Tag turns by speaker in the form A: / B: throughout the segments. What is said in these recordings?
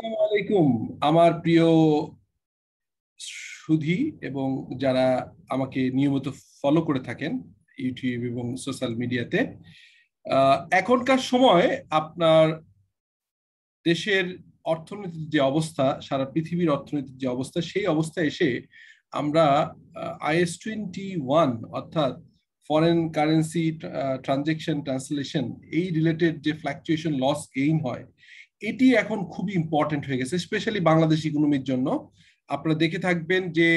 A: আসসালামু আলাইকুম। আমার প্রিয় সুধী এবং যারা আমাকে নিয়মিত ফলো করে থাকেন ইউটিউব এবং সোশ্যাল মিডিয়াতে এখনকার সময় আপনার দেশের অর্থনীতির যে অবস্থা, সারা পৃথিবীর অর্থনীতির যে অবস্থা, সেই অবস্থা এসে আমরা আইএস টোয়েন্টি ওয়ান অর্থাৎ ফরেন কারেন্সি ট্রানজেকশন ট্রান্সলেশন এই রিলেটেড যে ফ্ল্যাকচুয়েশন লস গেইন হয় এটি এখন খুবই ইম্পর্টেন্ট হয়ে গেছে স্পেশালি বাংলাদেশ ইকোনমির জন্য। আপনারা দেখে থাকবেন যে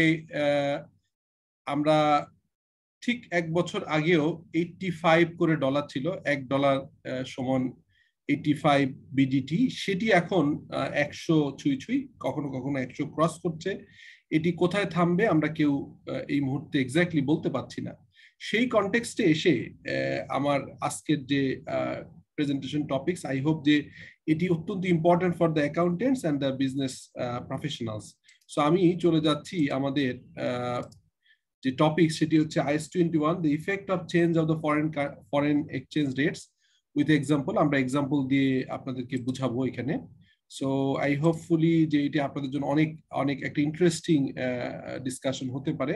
A: আমরা ঠিক এক বছর আগেও এইটটি ফাইভ করে ডলার ছিল, এক ডলার সমান এইটটি ফাইভ বিডিটি সেটি এখন একশো ছুঁই ছুঁই, কখনো কখনো একশো ক্রস করছে। এটি কোথায় থামবে আমরা কেউ এই মুহূর্তে এক্স্যাক্টলি বলতে পারছি না। সেই কনটেক্সটে এসে আমার আজকের যে প্রেজেন্টেশন টপিকস আই হোপ যে এটি অত্যন্ত important for the accountants and the business professionals so আমি চলে যাচ্ছি আমাদের যে টপিক সেটি হচ্ছে IAS twenty one the effect of change of the foreign foreign exchange rates with example আমরা এক্সাম্পল দিয়ে আপনাদেরকে বুঝাবো এখানে। সো আই হোপফুলি যে এটি আপনাদের জন্য অনেক অনেক একটা ইন্টারেস্টিং ডিসকাশন হতে পারে।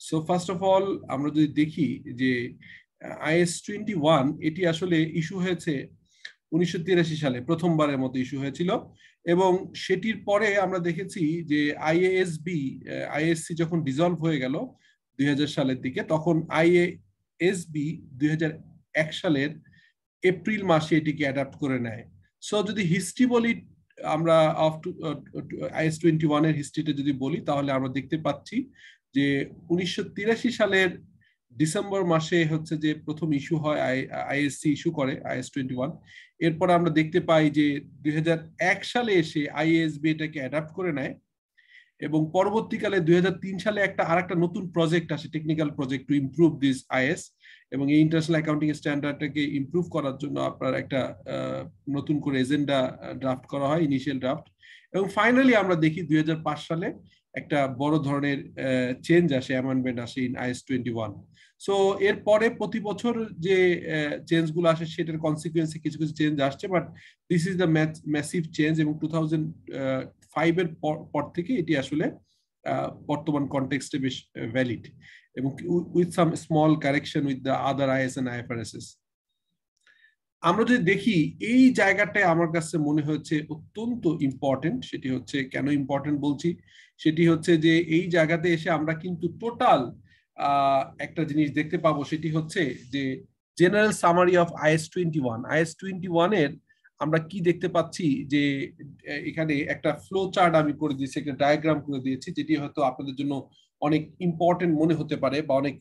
A: সো ফার্স্ট অফ অল আমরা যদি দেখি যে আইএস টোয়েন্টি ওয়ান এটি আসলে ইস্যু হয়েছে উনিশশো সালে, প্রথমবারের মতো ইস্যু হয়েছিল। এবং সেটির পরে আমরা দেখেছি যে আইএএসবি আইএসসি যখন ডিজলভ হয়ে গেল দুই হাজার সালের দিকে, তখন আইএএসবি দুই সালের এপ্রিল মাসে এটিকে অ্যাডাপ্ট করে নেয়। সো যদি হিস্ট্রি বলি, আমরা অফ টু আইএস টোয়েন্টি ওয়ানের হিস্ট্রিটা যদি বলি, তাহলে আমরা দেখতে পাচ্ছি যে উনিশশো তিরাশি সালের ডিসেম্বর মাসে হচ্ছে যে প্রথম ইস্যু হয় আইএসসি ইস্যু করে, আইএস টোয়েন্টি ওয়ান এরপর আমরা দেখতে পাই যে দুই হাজার এক সালে এসে আইএসবি এটাকে অ্যাডাপ্ট করে নেয় এবং পরবর্তীকালে দুই হাজার তিন সালে একটা আর একটা নতুন প্রজেক্ট আসে technical project to improve this IAS. এবং এই ইন্টারন্যাশনাল অ্যাকাউন্টিং স্ট্যান্ডার্ডটাকে ইমপ্রুভ করার জন্য আপনার একটা নতুন করে এজেন্ডা ড্রাফট করা হয় ইনিশিয়াল ড্রাফট এবং ফাইনালি আমরা দেখি দুই হাজার পাঁচ সালে একটা বড় ধরনের চেঞ্জ আসে অ্যামেন্ডমেন্ট আসে in IAS twenty one so এরপরে প্রতি বছর যে চেঞ্জগুলো আসে, সেটার কনসিকুয়েন্সে কিছু কিছু চেঞ্জ আসছে but this is the massive change এবং টু থাউজেন্ড ফাইভ এর পর থেকে এটি আসলে বর্তমান কনটেক্সটে বেশ ভ্যালিড এবং with some small correction with the other IAS and IFRSs আমরা যদি দেখি, এই জায়গাটায় আমার কাছে মনে হচ্ছে অত্যন্ত ইম্পর্টেন্ট সেটি হচ্ছে কেন ইম্পর্টেন্ট বলছি? সেটি হচ্ছে যে, এই জায়গাতে এসে আমরা কিন্তু টোটাল একটা জিনিস দেখতে পাবো সেটি হচ্ছে যে general summary of IAS twenty one IAS twenty ওয়ানের আমরা কি দেখতে পাচ্ছি যে এখানে একটা ফ্লো চার্ট আমি করে দিয়েছি, একটা ডায়াগ্রাম করে দিয়েছি, যেটি হয়তো আপনাদের জন্য অনেক ইম্পর্টেন্ট মনে হতে পারে বা অনেক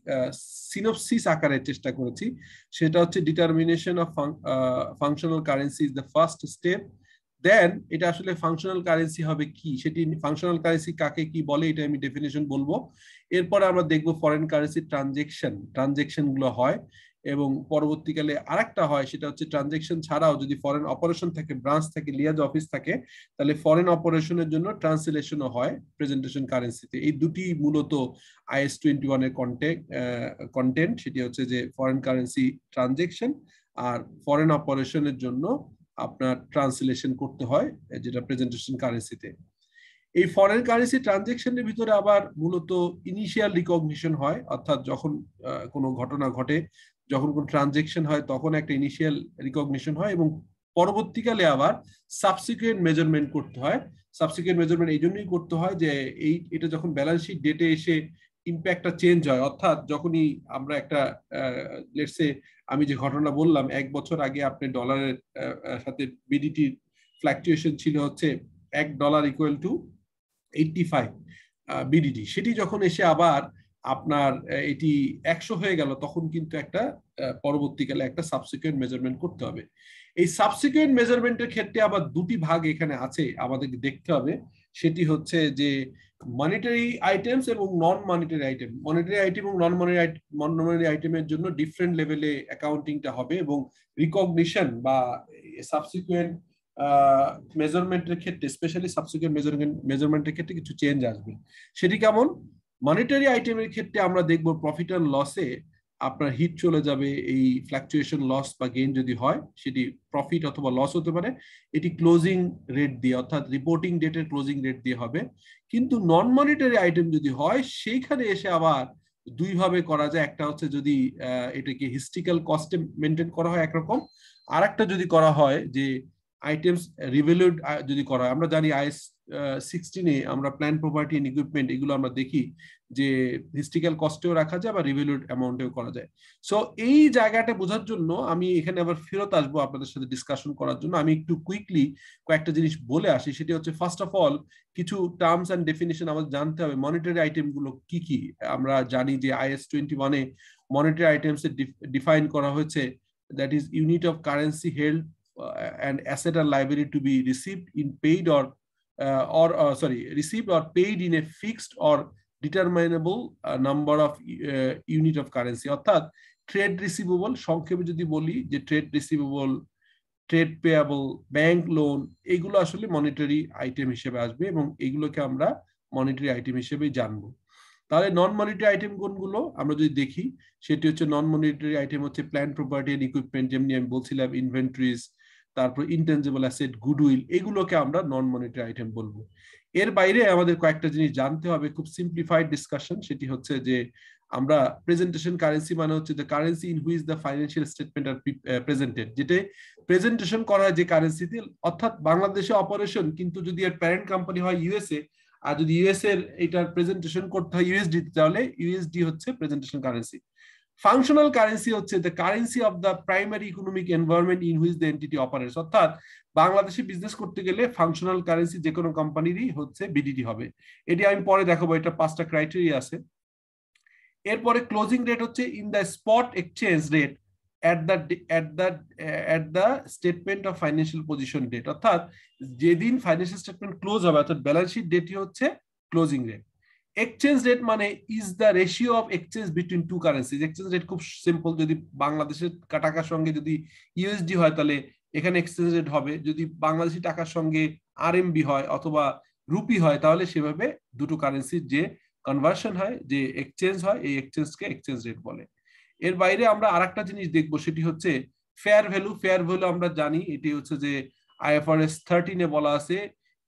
A: সিনোপসিস আকারের চেষ্টা করেছি। সেটা হচ্ছে determination of functional currency is the first step then এটা আসলে ফাংশনাল কারেন্সি হবে কি? সেটি ফাংশনাল কারেন্সি কাকে কি বলে? এটা আমি ডেফিনেশন বলব। এরপরে আমরা দেখব ফরেন কারেন্সি ট্রানজেকশন ট্রানজেকশনগুলো হয় এবং পরবর্তীকালে আরেকটা হয়, সেটা হচ্ছে ট্রানজেকশন ছাড়াও যদি ফরেন অপারেশন থাকে ব্রাঞ্চ থাকে লিয়াজ অফিস থাকে, তাহলে ফরেন অপারেশনের জন্য ট্রান্সলেশনও হয় প্রেজেন্টেশন কারেন্সিতে এই দুটি মূলত আইএস টোয়েন্টি ওয়ানের কন্টেন্ট কন্টেন্ট সেটি হচ্ছে যে ফরেন কারেন্সি ট্রানজেকশন আর ফরেন অপারেশনের জন্য আপনার ট্রান্সলেশন করতে হয় যেটা প্রেজেন্টেশন কারেন্সিতে এই ফরেন কারেন্সি ট্রানজেকশনের ভিতরে আবার মূলত ইনিশিয়াল রিকগনিশন হয়, অর্থাৎ যখন কোনো ঘটনা ঘটে, যখন কোনো ট্রানজেকশন হয়, তখন একটা ইনিশিয়াল রিকগনিশন হয় এবং পরবর্তীকালে আবার সাবসিকুয়েন্ট মেজারমেন্ট করতে হয়। সাবসিকুয়েন্ট মেজারমেন্ট এই জন্যই করতে হয় যে এই, এটা যখন ব্যালেন্স শিট ডেটে এসে ইম্প্যাক্টটা চেঞ্জ হয়। অর্থাৎ যখনই আমরা একটা লেটসে আমি যে ঘটনা বললাম, এক বছর আগে আপনি ডলারের সাথে বিডিটি ফ্ল্যাকচুয়েশন ছিল হচ্ছে এক dollar equal to eighty five BDT সেটি যখন এসে আবার আপনার এটি একশো হয়ে গেল, তখন কিন্তু একটা পরবর্তীকালে একটা সাবসিকুয়েন্ট মেজারমেন্ট করতে হবে। এই সাবসিকুয়েন্ট মেজারমেন্টের ক্ষেত্রে আবার দুটি ভাগ এখানে আছে, আমাদেরকে দেখতে হবে। সেটি হচ্ছে যে মনিটারি আইটেমস এবং non monetary item monetary item এবং নন মনিটারি নন মনিটারি আইটেমের জন্য ডিফারেন্ট লেভেলে অ্যাকাউন্টিংটা হবে এবং রিকগনিশন বা সাবসিকুয়েন্ট মেজারমেন্টের ক্ষেত্রে স্পেশালি সাবসিকুয়েন্ট মেজারমেন্ট মেজারমেন্টের ক্ষেত্রে কিছু চেঞ্জ আসবে। সেটি কেমন? মনিটারি আইটেমের ক্ষেত্রে আমরা দেখব প্রফিট অ্যান্ড লসে আপনার হিট চলে যাবে, এই ফ্ল্যাকচুয়েশন লস বা গেইন যদি হয়, সেটি প্রফিট অথবা লস হতে পারে। এটি ক্লোজিং রেট দিয়ে, অর্থাৎ রিপোর্টিং ডেটের ক্লোজিং রেট দিয়ে হবে। কিন্তু নন মনিটারি আইটেম যদি হয়, সেইখানে এসে আবার দুই ভাবে করা যায়। একটা হচ্ছে যদি এটাকে হিস্টিক্যাল কস্টে মেনটেন করা হয় একরকম আর একটা যদি করা হয় যে আইটেমস রিভেলুড যদি করা আমরা জানি আইএস সিক্সটিনে আমরা প্ল্যান প্রপার্টি এন্ড ইকুইপমেন্ট এগুলো আমরা দেখি যে হিস্টিক্যাল কস্টেও রাখা যায় বা রিভেলুড অ্যামাউন্টেও করা যায়। সো এই জায়গাটা বোঝার জন্য আমি এখানে আবার ফেরত আসব আপনাদের সাথে ডিসকাশন করার জন্য। আমি একটু কুইকলি কয়েকটা জিনিস বলে আসি। সেটি হচ্ছে ফার্স্ট অফ অল কিছু টার্মস অ্যান্ড ডেফিনেশন আমাদের জানতে হবে। মনিটারি আইটেমগুলো কি কি? আমরা জানি যে আইএস টোয়েন্টি ওয়ানে মনিটারি আইটেমস ডিফাইন করা হয়েছে। That is unit of currency held and asset R liability to be received in paid or uh, or uh, sorry received or paid in a fixed or determinable uh, number of uh, unit অর্থাৎ trade receivable সংক্ষেপে যদি বলি যে trade receivable trade payable bank loan এগুলো আসলে monetary item হিসেবে আসবে এবং এগুলোকে আমরা মনিটারি আইটেম হিসেবে জানব। তাহলে নন মনিটারি আইটেম কোনগুলো? আমরা যদি দেখি সেটি হচ্ছে নন মনিটারি আইটেম হচ্ছে প্ল্যান প্রপার্টি এন্ড ইকুইপমেন্ট যেমনি আমি বলছিলাম ইনভেন্টরিজ তারপর ইনটেনজিবল অ্যাসেট গুডউইল এগুলোকে আমরা নন মনিটারি আইটেম বলব। এর বাইরে আমাদের কয়েকটা জিনিস জানতে হবে, খুব সিম্পলিফাইড ডিসকাশন সেটি হচ্ছে যে আমরা প্রেজেন্টেশন কারেন্সি মানে হচ্ছে the currency in which the financial statement are presented যেটা প্রেজেন্টেশন করা হয় যে কারেন্সিতে অর্থাৎ বাংলাদেশে অপারেশন কিন্তু যদি এর প্যারেন্ট কোম্পানি হয় ইউএসএ আর যদি ইউএস এর এটার প্রেজেন্টেশন করতে হয় ইউএসডি তাহলে ইউএসডি হচ্ছে প্রেজেন্টেশন কারেন্সি ফাংশনাল কারেন্সি হচ্ছে the currency of the primary economic environment in which the entity operates অর্থাৎ বাংলাদেশে বিজনেস করতে গেলে ফাংশনাল কারেন্সি যে কোনো কোম্পানিরই হচ্ছে বিডিটি হবে। এটি আমি পরে দেখাবো, এটা পাঁচটা ক্রাইটেরিয়া আছে। এরপরে ক্লোজিং রেট হচ্ছে in the spot exchange rate at the at the at the statement of financial position date অর্থাৎ যেদিন ফাইন্যান্সিয়াল স্টেটমেন্ট ক্লোজ হবে, অর্থাৎ ব্যালেন্স শিট ডেটই হচ্ছে ক্লোজিং রেট এক্সচেঞ্জ রেট মানে is the ratio of exchange between two currencies exchange rate খুব simple যদি বাংলাদেশের টাকার সঙ্গে যদি ইউএসডি হয়, তাহলে এখানে এক্সচেঞ্জ রেট হবে। যদি বাংলাদেশি টাকার সঙ্গে আরএমবি হয় অথবা রুপি হয়, তাহলে সেভাবে দুটো কারেন্সির যে কনভার্সন হয়, যে এক্সচেঞ্জ হয়, এই এক্সচেঞ্জকে এক্সচেঞ্জ রেট বলে। এর বাইরে আমরা আর একটা জিনিস দেখব, সেটি হচ্ছে ফেয়ার ভ্যালু ফেয়ার ভ্যালু আমরা জানি, এটি হচ্ছে যে আইএফআরএস থার্টিনে বলা আছে।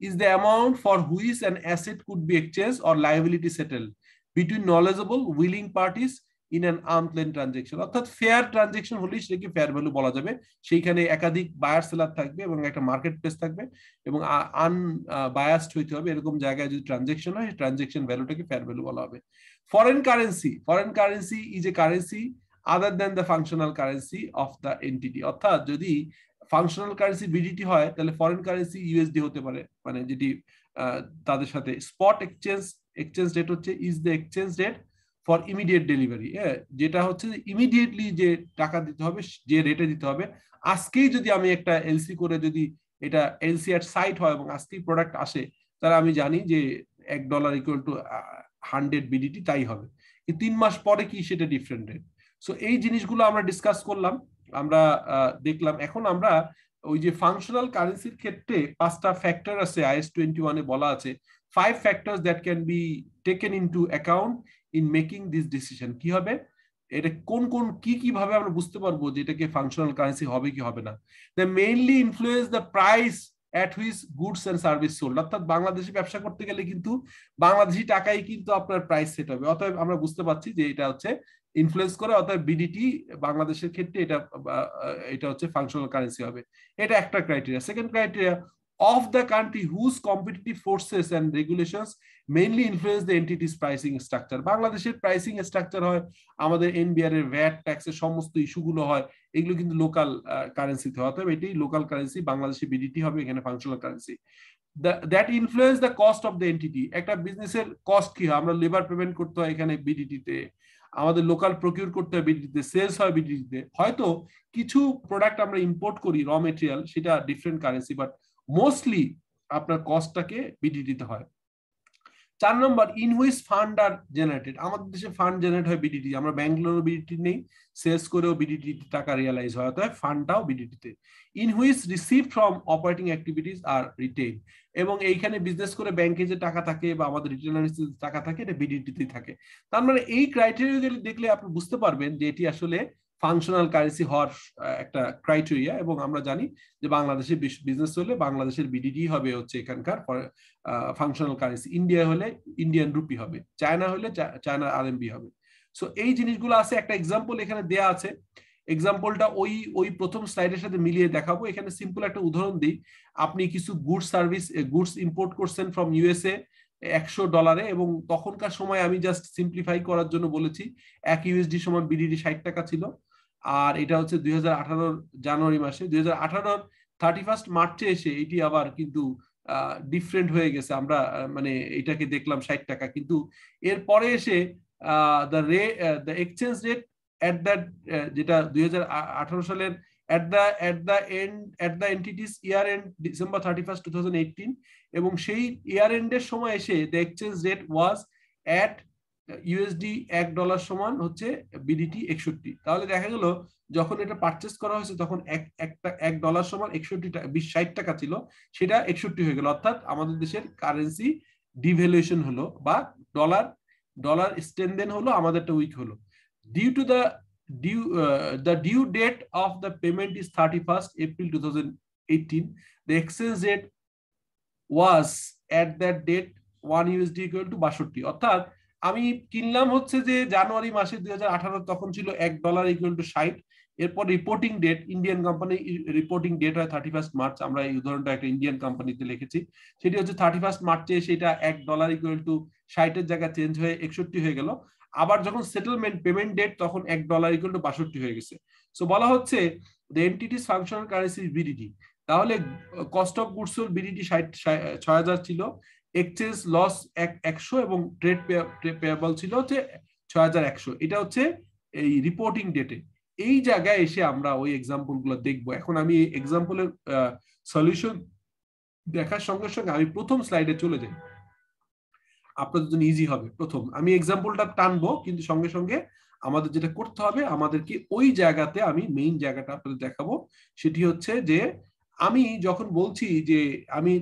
A: Is the amount for which an asset could be exchanged or liability settled between knowledgeable, willing parties in an arm's length transaction. অর্থাৎ ফেয়ার ট্রানজেকশন হলেই সেটাকে ফেয়ার ভ্যালু বলা যাবে। সেইখানে একাধিক বায়ার সেলার থাকবে এবং একটা মার্কেট প্লেস থাকবে এবং আন বায়াসড হইতে হবে। এরকম জায়গায় যদি ট্রানজেকশন হয় ট্রানজেকশন ভ্যালুটাকে ফেয়ার ভ্যালু বলা হবে। Foreign currency foreign currency is a currency other than the functional currency of the entity অর্থাৎ যদি ফাংশনাল কারেন্সি বিডিটি হয়, তাহলে ফরেন কারেন্সি ইউএসডি হতে পারে। মানে যেটি তাদের সাথে স্পট এক্সচেঞ্জ এক্সচেঞ্জ রেট হচ্ছে is the exchange rate for immediate delivery হ্যাঁ? যেটা হচ্ছে ইমিডিয়েটলি যে টাকা দিতে হবে, যে রেটে দিতে হবে, আজকেই যদি আমি একটা এলসি করে যদি এটা এলসি এর সাইট হয় এবং আজকেই প্রোডাক্ট আসে, তাহলে আমি জানি যে এক dollar equal to hundred BDT তাই হবে। তিন মাস পরে কি সেটা ডিফারেন্ট রেট সো এই জিনিসগুলো আমরা ডিসকাস করলাম। আমরা দেখলাম। এখন আমরা ওই যে ফাংশনাল কারেন্সির ক্ষেত্রে পাঁচটা ফ্যাক্টর আছে আইএস টোয়েন্টি ওয়ানে বলা আছে। Five factor that can be taken into account in making this decision কি হবে? এটা কোন কোন, কি, কীভাবে আমরা বুঝতে পারব যে এটাকে ফাংশনাল কারেন্সি হবে কি হবে না? The mainly influence the price at which goods and service sold অর্থাৎ বাংলাদেশে ব্যবসা করতে গেলে কিন্তু বাংলাদেশি টাকাই কিন্তু আপনার প্রাইস সেট হবে। অতএব আমরা বুঝতে পারছি যে এটা হচ্ছে ইনফ্লুয়েন্স করে, অর্থাৎ বিডিটি বাংলাদেশের ক্ষেত্রে এটা এটা হচ্ছে ফাংশনাল কারেন্সি হবে। এটা একটা criteria second criteria of the country whose competitive forces and regulations mainly influence the entity's pricing structure বাংলাদেশের প্রাইসিং স্ট্রাকচার হয়, আমাদের এনবিআর এর ভ্যাট ট্যাক্সের সমস্ত ইস্যুগুলো হয়, এগুলো কিন্তু লোকাল কারেন্সিতে হয়। অতএব এটাই লোকাল কারেন্সি বাংলাদেশে বিডিটি হবে, এখানে functional currency that influence the cost of the entity একটা বিজনেসের কস্ট কি হয়? আমরা লেবার পেমেন্ট করতে হয় এখানে বিডিটিতে আমাদের লোকাল প্রকিউর করতে হয় বিদ্যুতে সেলস হয় বিদ্যুতে হয়তো কিছু প্রোডাক্ট আমরা ইম্পোর্ট করি র মেটেরিয়াল সেটা ডিফারেন্ট কারেন্সি বাট মোস্টলি আপনার কস্টটাকে বিডিটিতে হয়। চার নম্বর ইনহুইস ফান্ড আর জেনারেটেড আমাদের দেশে ফান্ড জেনারেট হয় বিডিটি আমরা ব্যাঙ্গালোর বিডিটি নেই সেলস করেও বিডিটি টাকা রিয়েলাইজ হয় অর্থাৎ ফান্ডটাও বিডিটিতে ইনহুইস রিসিভ ফ্রম অপারেটিং অ্যাক্টিভিটিস আর রিটেল এবং এইখানে বিজনেস করে ব্যাংকে যে টাকা থাকে বা আমাদের রিটেল টাকা থাকে, এটা বিডিটিতেই থাকে। তার মানে এই ক্রাইটেরিয়া দেখলে আপনি বুঝতে পারবেন যে এটি আসলে ফাংশনাল কারেন্সি হওয়ার একটা ক্রাইটেরিয়া এবং আমরা জানি যে বাংলাদেশে বিজনেস হলে বাংলাদেশের বিডিডি হবে হচ্ছে এখানকার ফাংশনাল কারেন্সি ইন্ডিয়া হলে ইন্ডিয়ান রুপি হবে চায়না হলে চায়না আরএমবি হবে। সো এই জিনিসগুলো আছে, একটা এক্সাম্পল এখানে দেয়া আছে। এক্সাম্পলটা ওই ওই প্রথম স্লাইডের সাথে মিলিয়ে দেখাবো। এখানে সিম্পল একটা উদাহরণ দিই। আপনি কিছু গুডস সার্ভিস গুডস ইম্পোর্ট করছেন ফ্রম ইউএসএ একশো ডলারে এবং তখনকার সময় আমি জাস্ট সিম্পলিফাই করার জন্য বলেছি, এক ইউএসডি সমান বিডিডি ষাট টাকা ছিল। আর এটা হচ্ছে দুই হাজার আঠারো জানুয়ারি মাসে। দুই হাজার থার্টি ফার্স্ট মার্চে এসে এটি আবার কিন্তু ডিফারেন্ট হয়ে গেছে। আমরা মানে এটাকে দেখলাম ষাট টাকা। কিন্তু এরপরে এসে the ray the exchange rate at that যেটা দুই হাজার আঠারো সালের at the at the end, at the entities year end December 31st 2018 এবং সেই ইয়ার এন্ডের সময় এসে the exchange rate was at USD এক ডলার সমান হচ্ছে বিডিটি একষট্টি। তাহলে দেখা গেল যখন এটা পারচেস করা হয়েছে তখন এক একটা এক ডলার সমান একষট্টি বিশ ষাট টাকা ছিল সেটা একষট্টি হয়ে গেল। অর্থাৎ আমাদের দেশের কারেন্সি ডিভ্যালুয়েশন হলো বা ডলার ডলার স্ট্রেনদেন হলো আমাদেরটা উইক হলো। Due to the due uh, the due date of the payment is 31st April 2018 the exchange rate was at that date 1 USD equal to 62 অর্থাৎ আমি কিনলাম হচ্ছে যে জানুয়ারি মাসে দুই হাজার আঠারো, তখন ছিল এক ডলার ইকুয়াল টু ষাট। এরপর reporting date Indian company reporting date হয় থার্টি ফার্স্ট মার্চ আমরা এই উদাহরণটা একটা ইন্ডিয়ান কোম্পানিতে লিখেছি। সেটি হচ্ছে থার্টি ফার্স্ট মার্চে সেটা এক ডলার ইকুয়াল টু ষাটের জায়গায় চেঞ্জ হয়ে একষট্টি হয়ে গেল। আবার যখন সেটেলমেন্ট পেমেন্ট ডেট তখন এক ডলার ইকুয়াল টু বাষট্টি হয়ে গেছে। সো বলা হচ্ছে the entity's functional currency BDT তাহলে কস্ট অফ গুডস বিডিটি ষাট, ছয় হাজার ছিল। এক্সচেঞ্জ লস একশো এবং ট্রেড পেয়াবল ছিল হচ্ছে ছয় হাজার একশো। এটা হচ্ছে এই রিপোর্টিং ডেটে এই জায়গায় এসে আমরা ওই এক্সাম্পলগুলো দেখব। এখন আমি এক্সাম্পলের সলিউশন দেখার সঙ্গে সঙ্গে আমি প্রথম স্লাইডে চলে যাই। আপনাদের জন্য ইজি হবে। প্রথম, আমি এক্সাম্পলটা টানবো, কিন্তু সঙ্গে সঙ্গে আমাদের যেটা করতে হবে, আমাদেরকে ওই জায়গাতে আমি মেইন জায়গাটা আপনাদের দেখাবো। সেটি হচ্ছে যে আমি যখন বলছি যে আমি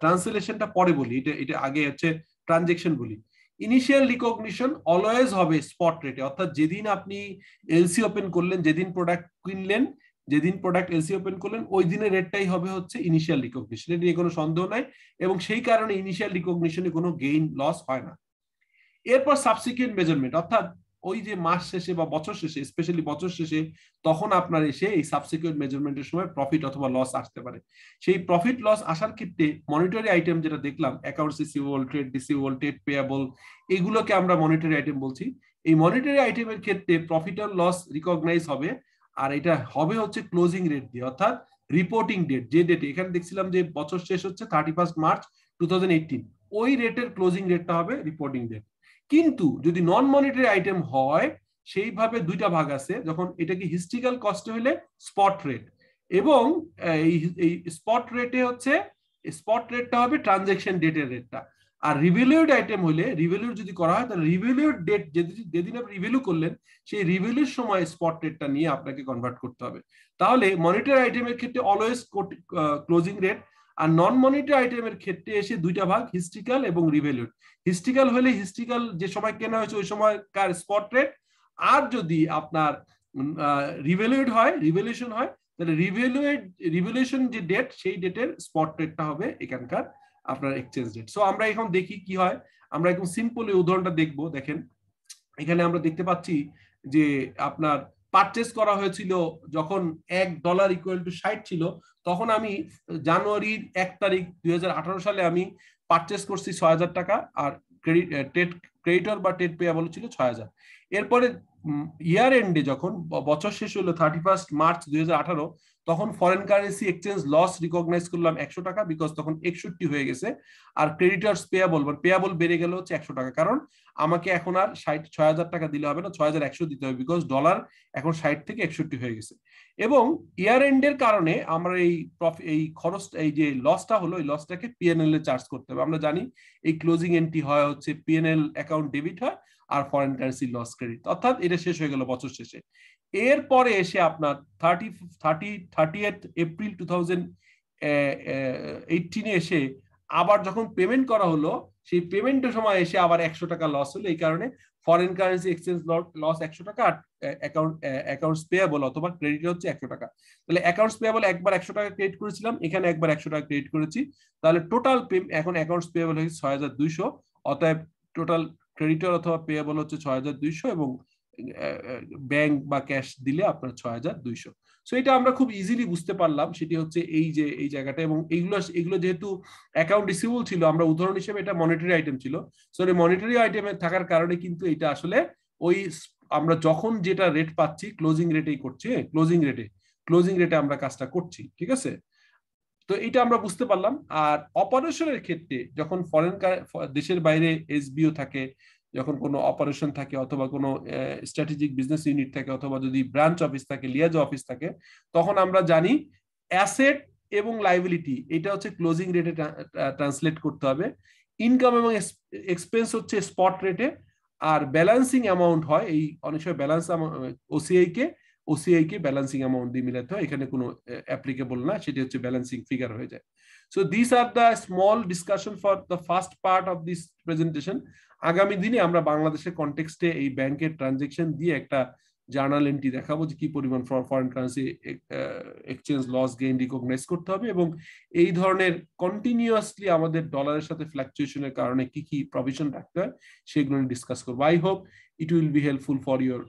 A: ট্রান্সলেশনটা পরে বলি, এটা এটা আগে হচ্ছে ট্রানজেকশন বলি ইনিশিয়াল রিকগনিশন অলওয়েজ হবে স্পট রেটে অর্থাৎ যেদিন আপনি এলসি ওপেন করলেন, যেদিন প্রোডাক্ট কিনলেন, যেদিন প্রোডাক্ট এলসি ওপেন করলেন, ওই দিনের রেটটাই হবে হচ্ছে ইনিশিয়াল রিকগনিশন এটা নিয়ে কোনো সন্দেহ নাই এবং সেই কারণে ইনিশিয়াল রিকগনিশনে কোনো গেইন লস হয় না। এরপর সাবসিকুয়েন্ট মেজারমেন্ট অর্থাৎ ওই যে মাস শেষে বা বছর শেষে স্পেশালি বছর শেষে, তখন আপনার এসে এই সাবসিকুয়েন্ট মেজারমেন্টের সময় প্রফিট অথবা লস আসতে পারে। সেই প্রফিট লস আসার ক্ষেত্রে মনিটরি আইটেম যেটা দেখলাম account receivable trade receivable trade payable এগুলোকে আমরা মনিটরি আইটেম বলছি। এই মনিটরি আইটেমের ক্ষেত্রে প্রফিট আর লস রিকগনাইজ হবে, আর এটা হবে হচ্ছে ক্লোজিং রেট দিয়ে, অর্থাৎ রিপোর্টিং ডেট যে ডেটে এখানে দেখছিলাম যে বছর শেষ হচ্ছে থার্টি ফার্স্ট মার্চ টু ওই রেটের ক্লোজিং রেটটা হবে রিপোর্টিং ডেট কিন্তু যদি নন মনিটারি আইটেম হয়, সেইভাবে দুইটা ভাগ আছে, যখন এটাকে হিস্ট্রিক্যাল কস্ট হলে স্পট রেট এবং এই স্পট রেটে হচ্ছে স্পট রেটটা হবে ট্রানজেকশন ডেটের রেটটা আর রিভেলিউড আইটেম হলে রিভেলিউড যদি করা হয়, তাহলে রিভেলিউড ডেট যেদিন আপনি রিভেলিউ করলেন, সেই রিভেলিউর সময় স্পট রেটটা নিয়ে আপনাকে কনভার্ট করতে হবে। তাহলে মনিটর আইটেমের ক্ষেত্রে অলওয়েজ ক্লোজিং রেট আর নন মনিটর আইটেমের ক্ষেত্রে এসে দুইটা ভাগ হিস্ট্রিক্যাল এবং রিভেলিউড হিস্ট্রিক্যাল হলে হিস্ট্রিক্যাল যে সময় কেনা হয়েছে, ওই সময় কার স্পট রেট আর যদি আপনার রিভেলিউড হয় রিভেলিউশন হয়, তাহলে রিভেলুয়েড রিভেলিউশন যে ডেট সেই ডেটের স্পট রেটটা হবে এখানকার আপনার এক্সচেঞ্জ রেট সো আমরা এখন দেখি কি হয়। আমরা একদম সিম্পল এই উদাহরণটা দেখব। দেখেন, এখানে আমরা দেখতে পাচ্ছি যে আপনার পারচেস করা হয়েছিল যখন এক ডলার ইকুয়াল টু ষাট ছিল, তখন আমি জানুয়ারির এক তারিখ দুই হাজার আঠারো সালে আমি পারচেস করছি ছয় হাজার টাকা আর ক্রেডিট টেট ক্রেডিটর বা টেট পেয়াবল ছিল ছয় হাজার। এরপরে ইয়ার এন্ডে যখন বছর শেষ হলো থার্টি ফার্স্ট মার্চ দুই হাজার আঠারো তখন foreign currency exchange loss recognise করলাম একশো টাকা বিকজ তখন একষট্টি হয়ে গেছে। আর ক্রেডিটার্স পেয়াবল বা পেয়াবল বেড়ে গেল হচ্ছে একশো টাকা। কারণ আমাকে এখন আর ষাট, ছয় হাজার টাকা দিলে হবে না, ছয় হাজার একশো দিতে হবে বিকজ ডলার এখন ষাট থেকে একষট্টি হয়ে গেছে। এবং ইয়ার এন্ডের কারণে আমরা এই এই খরচ, এই যে লসটা হলো, এই লসটাকে পিএনএল এ চার্জ করতে হবে। আমরা জানি এই ক্লোজিং এন্ট্রি হয় হচ্ছে পিএনএল অ্যাকাউন্ট ডেবিট হয়, আর ফরেন কারেন্সি লস ক্রেডিট অর্থাৎ এটা শেষ হয়ে গেল বছর শেষে। এরপরে এসে আপনার thirty thirty thirty eight April two thousand এসে আবার যখন পেমেন্ট করা হলো, সেই পেমেন্টের সময় এসে আবার একশো টাকা লস হলো। এই কারণে ফরেন কারেন্সি এক্সচেঞ্জ লস একশো টাকা আর অ্যাকাউন্ট অ্যাকাউন্টস পেয়াবল অথবা ক্রেডিট হচ্ছে একশো টাকা। তাহলে অ্যাকাউন্টস পেয়াবল একবার একশো টাকা ক্রেডিট করেছিলাম, এখানে একবার একশো টাকা ক্রেডিট করেছি। তাহলে টোটাল এখন অ্যাকাউন্টস পেয়াবল হয়েছে ছয় হাজার দুইশো, অতএব টোটাল ক্রেডিটর অথবা পেয়াবল হচ্ছে ছয় হাজার দুইশো এবং ব্যাংক বা ক্যাশ দিলে আপনার ছয় হাজার দুইশো। সো এটা আমরা খুব ইজিলি বুঝতে পারলাম। সেটি হচ্ছে এই যে, এই জায়গাটা এবং এইগুলো এগুলো যেহেতু অ্যাকাউন্ট রিসিভেবল ছিল, আমরা উদাহরণ হিসেবে এটা মনিটারি আইটেম ছিল। সো এই মনিটারি আইটেমে থাকার কারণে কিন্তু এটা আসলে ওই আমরা যখন যেটা রেট পাচ্ছি ক্লোজিং রেটেই করছি ক্লোজিং রেটে ক্লোজিং রেটে আমরা কাজটা করছি, ঠিক আছে? তো এটা আমরা বুঝতে পারলাম। আর অপারেশনের ক্ষেত্রে যখন ফরেন দেশের বাইরে এসবিও থাকে যখন কোনো অপারেশন থাকে অথবা কোনো স্ট্র্যাটেজিক বিজনেস ইউনিট থাকে অথবা যদি ব্রাঞ্চ অফিস থাকে লিয়াজ অফিস থাকে, তখন আমরা জানি অ্যাসেট এবং লাইবিলিটি এটা হচ্ছে ক্লোজিং রেটে ট্রান্সলেট করতে হবে। ইনকাম এবং এক্সপেন্স হচ্ছে স্পট রেটে আর ব্যালেন্সিং অ্যামাউন্ট হয়, এই অনেক সময় ব্যালেন্স ওসিআই কে ওসিআই কে ব্যালেন্সিং অ্যামাউন্ট দিয়ে মিলাতে হয়, এখানে কোনো অ্যাপ্লিকেবল না, সেটি হচ্ছে ব্যালেন্সিং ফিগার হয়ে যায়। So this are the small discussion for the first part of this presentation আগামী দিনে আমরা বাংলাদেশের কন্টেক্সটে এই ব্যাংকের ট্রানজেকশন দিয়ে একটা জার্নাল এন্ট্রি দেখাবো যে কি পরিমাণ foreign currency exchange loss gain recognise করতে হবে এবং এই ধরনের কন্টিনিউয়াসলি আমাদের ডলারের সাথে ফ্ল্যাকচুয়েশনের কারণে কি কি প্রভিশন রাখতে হয়, সেগুলো ডিসকাস করব। I hope it will be helpful for your